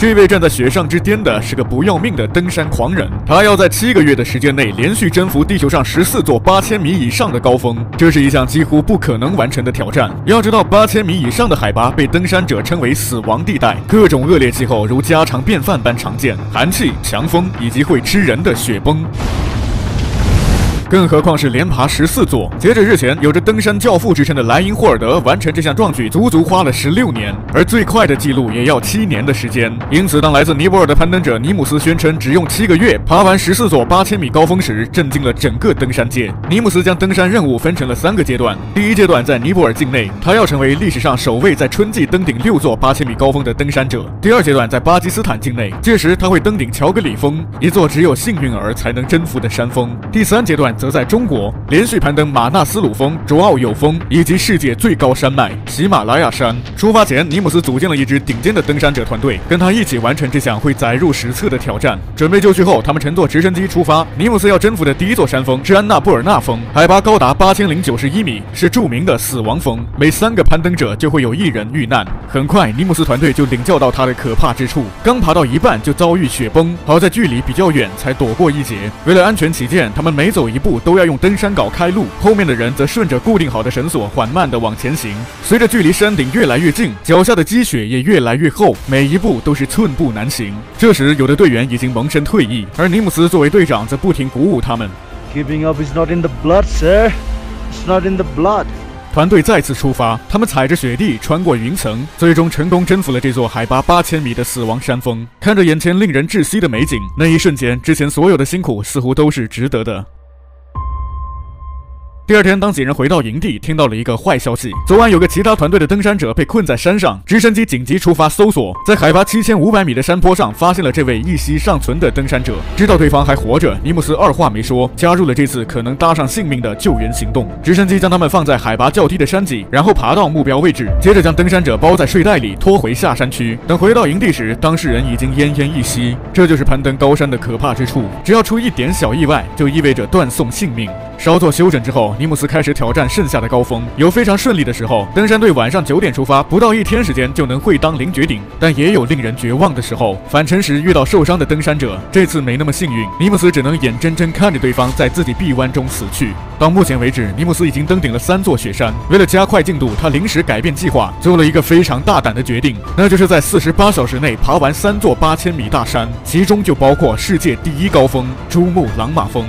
这位站在雪上之巅的是个不要命的登山狂人，他要在七个月的时间内连续征服地球上十四座八千米以上的高峰，这是一项几乎不可能完成的挑战。要知道，八千米以上的海拔被登山者称为死亡地带，各种恶劣气候如家常便饭般常见，寒气、强风以及会吃人的雪崩。更何况是连爬十四座。截止日前，有着登山教父之称的莱茵霍尔德完成这项壮举，足足花了十六年，而最快的记录也要七年的时间。因此，当来自尼泊尔的攀登者尼姆斯宣称只用七个月爬完十四座八千米高峰时，震惊了整个登山界。尼姆斯将登山任务分成了三个阶段：第一阶段在尼泊尔境内，他要成为历史上首位在春季登顶六座八千米高峰的登山者；第二阶段在巴基斯坦境内，届时他会登顶乔格里峰，一座只有幸运儿才能征服的山峰；第三阶段。则在中国连续攀登马纳斯鲁峰、卓奥友峰以及世界最高山脉喜马拉雅山。出发前，尼姆斯组建了一支顶尖的登山者团队，跟他一起完成这项会载入史册的挑战。准备就绪后，他们乘坐直升机出发。尼姆斯要征服的第一座山峰是安纳布尔纳峰，海拔高达八千零九十一米，是著名的死亡峰，每三个攀登者就会有一人遇难。很快，尼姆斯团队就领教到他的可怕之处，刚爬到一半就遭遇雪崩，好在距离比较远才躲过一劫。为了安全起见，他们每走一步步。都要用登山镐开路，后面的人则顺着固定好的绳索缓慢地往前行。随着距离山顶越来越近，脚下的积雪也越来越厚，每一步都是寸步难行。这时，有的队员已经萌生退役，而尼姆斯作为队长则不停鼓舞他们：“Giving up is not in the blood, sir. It's not in the blood.” 团队再次出发，他们踩着雪地，穿过云层，最终成功征服了这座海拔八千米的死亡山峰。看着眼前令人窒息的美景，那一瞬间，之前所有的辛苦似乎都是值得的。第二天，当几人回到营地，听到了一个坏消息：昨晚有个其他团队的登山者被困在山上，直升机紧急出发搜索，在海拔七千五百米的山坡上发现了这位一息尚存的登山者。知道对方还活着，尼姆斯二话没说，加入了这次可能搭上性命的救援行动。直升机将他们放在海拔较低的山脊，然后爬到目标位置，接着将登山者包在睡袋里拖回下山区。等回到营地时，当事人已经奄奄一息。这就是攀登高山的可怕之处，只要出一点小意外，就意味着断送性命。稍作休整之后，尼姆斯开始挑战剩下的高峰。有非常顺利的时候，登山队晚上九点出发，不到一天时间就能会当凌绝顶。但也有令人绝望的时候，返程时遇到受伤的登山者，这次没那么幸运，尼姆斯只能眼睁睁看着对方在自己臂弯中死去。到目前为止，尼姆斯已经登顶了三座雪山。为了加快进度，他临时改变计划，做了一个非常大胆的决定，那就是在四十八小时内爬完三座八千米大山，其中就包括世界第一高峰珠穆朗玛峰。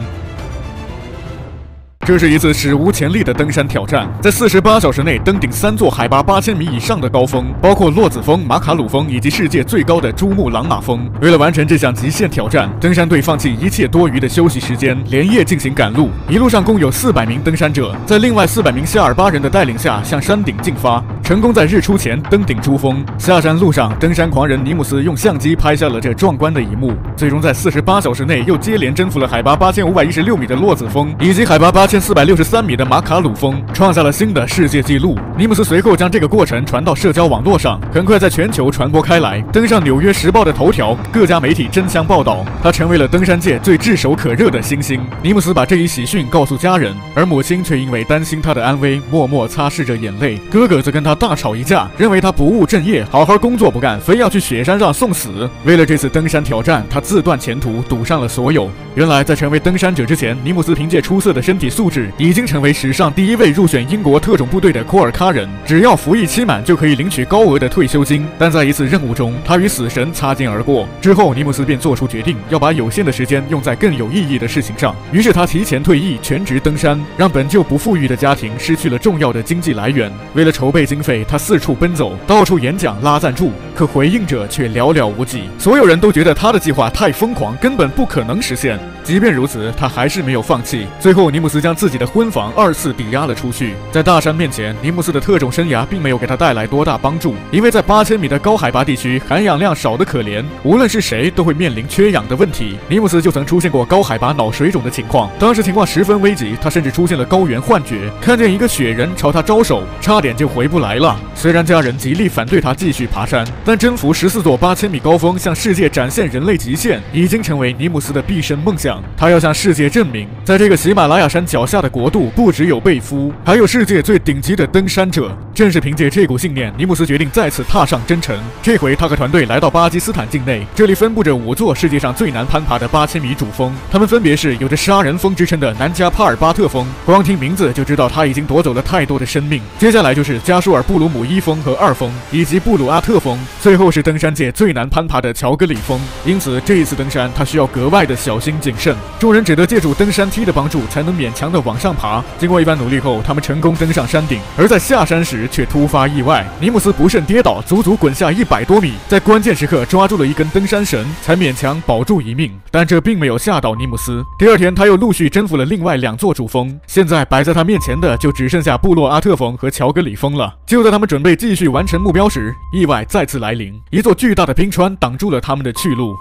这是一次史无前例的登山挑战，在四十八小时内登顶三座海拔八千米以上的高峰，包括洛子峰、马卡鲁峰以及世界最高的珠穆朗玛峰。为了完成这项极限挑战，登山队放弃一切多余的休息时间，连夜进行赶路。一路上共有四百名登山者，在另外四百名夏尔巴人的带领下向山顶进发，成功在日出前登顶珠峰。下山路上，登山狂人尼姆斯用相机拍下了这壮观的一幕。最终在四十八小时内又接连征服了海拔八千五百一十六米的洛子峰以及海拔八。千四百六十三米的马卡鲁峰创下了新的世界纪录。尼姆斯随后将这个过程传到社交网络上，很快在全球传播开来，登上《纽约时报》的头条，各家媒体争相报道，他成为了登山界最炙手可热的新星。尼姆斯把这一喜讯告诉家人，而母亲却因为担心他的安危，默默擦拭着眼泪。哥哥则跟他大吵一架，认为他不务正业，好好工作不干，非要去雪山上送死。为了这次登山挑战，他自断前途，赌上了所有。原来，在成为登山者之前，尼姆斯凭借出色的身体素。素质已经成为史上第一位入选英国特种部队的库尔喀人，只要服役期满就可以领取高额的退休金。但在一次任务中，他与死神擦肩而过。之后，尼姆斯便做出决定，要把有限的时间用在更有意义的事情上。于是他提前退役，全职登山，让本就不富裕的家庭失去了重要的经济来源。为了筹备经费，他四处奔走，到处演讲拉赞助，可回应者却寥寥无几。所有人都觉得他的计划太疯狂，根本不可能实现。即便如此，他还是没有放弃。最后，尼姆斯将自己的婚房二次抵押了出去。在大山面前，尼姆斯的特种生涯并没有给他带来多大帮助，因为在八千米的高海拔地区，含氧量少得可怜，无论是谁都会面临缺氧的问题。尼姆斯就曾出现过高海拔脑水肿的情况，当时情况十分危急，他甚至出现了高原幻觉，看见一个雪人朝他招手，差点就回不来了。虽然家人极力反对他继续爬山，但征服十四座八千米高峰，向世界展现人类极限，已经成为尼姆斯的毕生梦想。他要向世界证明，在这个喜马拉雅山脚。下的国度不只有贝夫，还有世界最顶级的登山者。正是凭借这股信念，尼姆斯决定再次踏上征程。这回他和团队来到巴基斯坦境内，这里分布着五座世界上最难攀爬的八千米主峰，他们分别是有着“杀人峰”之称的南加帕尔巴特峰，光听名字就知道他已经夺走了太多的生命。接下来就是加舒尔布鲁姆一峰和二峰，以及布鲁阿特峰，最后是登山界最难攀爬的乔格里峰。因此，这一次登山他需要格外的小心谨慎。众人只得借助登山梯的帮助，才能勉强的往上爬。经过一番努力后，他们成功登上山顶。而在下山时，却突发意外，尼姆斯不慎跌倒，足足滚下一百多米，在关键时刻抓住了一根登山绳，才勉强保住一命。但这并没有吓倒尼姆斯。第二天，他又陆续征服了另外两座主峰。现在摆在他面前的就只剩下布洛阿特峰和乔格里峰了。就在他们准备继续完成目标时，意外再次来临，一座巨大的冰川挡住了他们的去路。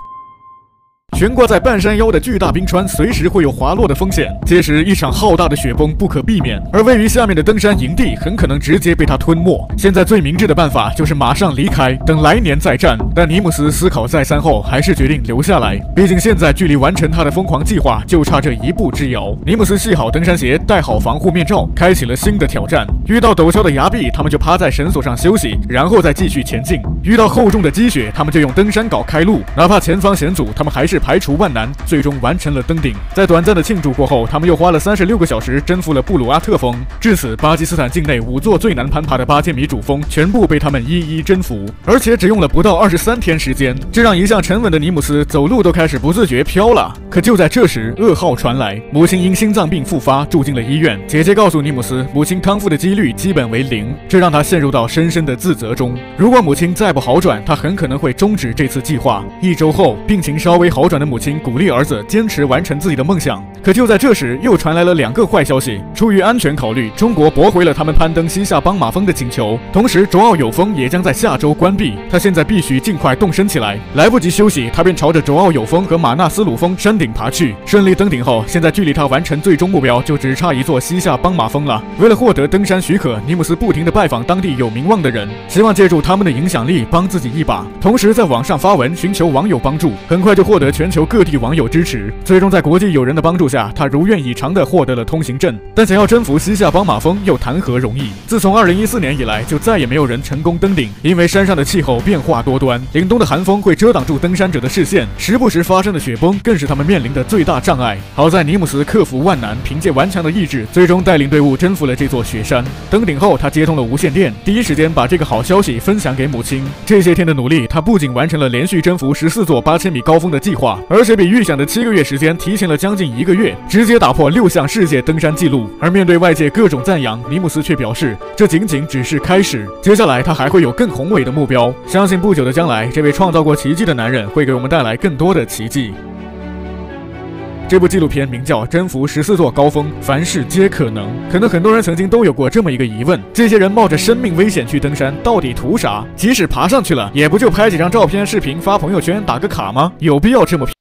悬挂在半山腰的巨大冰川，随时会有滑落的风险。届时，一场浩大的雪崩不可避免，而位于下面的登山营地很可能直接被它吞没。现在最明智的办法就是马上离开，等来年再战。但尼姆斯思考再三后，还是决定留下来。毕竟现在距离完成他的疯狂计划就差这一步之遥。尼姆斯系好登山鞋，戴好防护面罩，开启了新的挑战。遇到陡峭的崖壁，他们就趴在绳索上休息，然后再继续前进。遇到厚重的积雪，他们就用登山镐开路，哪怕前方险阻，他们还是。排除万难，最终完成了登顶。在短暂的庆祝过后，他们又花了三十六个小时征服了布鲁阿特峰。至此，巴基斯坦境内五座最难攀爬的八千米主峰全部被他们一一征服，而且只用了不到二十三天时间。这让一向沉稳的尼姆斯走路都开始不自觉飘了。可就在这时，噩耗传来，母亲因心脏病复发住进了医院。姐姐告诉尼姆斯，母亲康复的几率基本为零，这让他陷入到深深的自责中。如果母亲再不好转，他很可能会终止这次计划。一周后，病情稍微好转。转的母亲鼓励儿子坚持完成自己的梦想，可就在这时，又传来了两个坏消息。出于安全考虑，中国驳回了他们攀登西夏邦马峰的请求，同时卓奥友峰也将在下周关闭。他现在必须尽快动身起来，来不及休息，他便朝着卓奥友峰和马纳斯鲁峰山顶爬去。顺利登顶后，现在距离他完成最终目标就只差一座西夏邦马峰了。为了获得登山许可，尼姆斯不停地拜访当地有名望的人，希望借助他们的影响力帮自己一把，同时在网上发文寻求网友帮助，很快就获得全。球各地网友支持，最终在国际友人的帮助下，他如愿以偿地获得了通行证。但想要征服西夏邦马峰又谈何容易？自从2014年以来，就再也没有人成功登顶，因为山上的气候变化多端，凛冬的寒风会遮挡住登山者的视线，时不时发生的雪崩更是他们面临的最大障碍。好在尼姆斯克服万难，凭借顽强的意志，最终带领队伍征服了这座雪山。登顶后，他接通了无线电，第一时间把这个好消息分享给母亲。这些天的努力，他不仅完成了连续征服十四座八千米高峰的计划。而且比预想的七个月时间提前了将近一个月，直接打破六项世界登山纪录。而面对外界各种赞扬，尼姆斯却表示，这仅仅只是开始，接下来他还会有更宏伟的目标。相信不久的将来，这位创造过奇迹的男人会给我们带来更多的奇迹。这部纪录片名叫《征服十四座高峰，凡事皆可能》。可能很多人曾经都有过这么一个疑问：这些人冒着生命危险去登山，到底图啥？即使爬上去了，也不就拍几张照片、视频发朋友圈打个卡吗？有必要这么拼？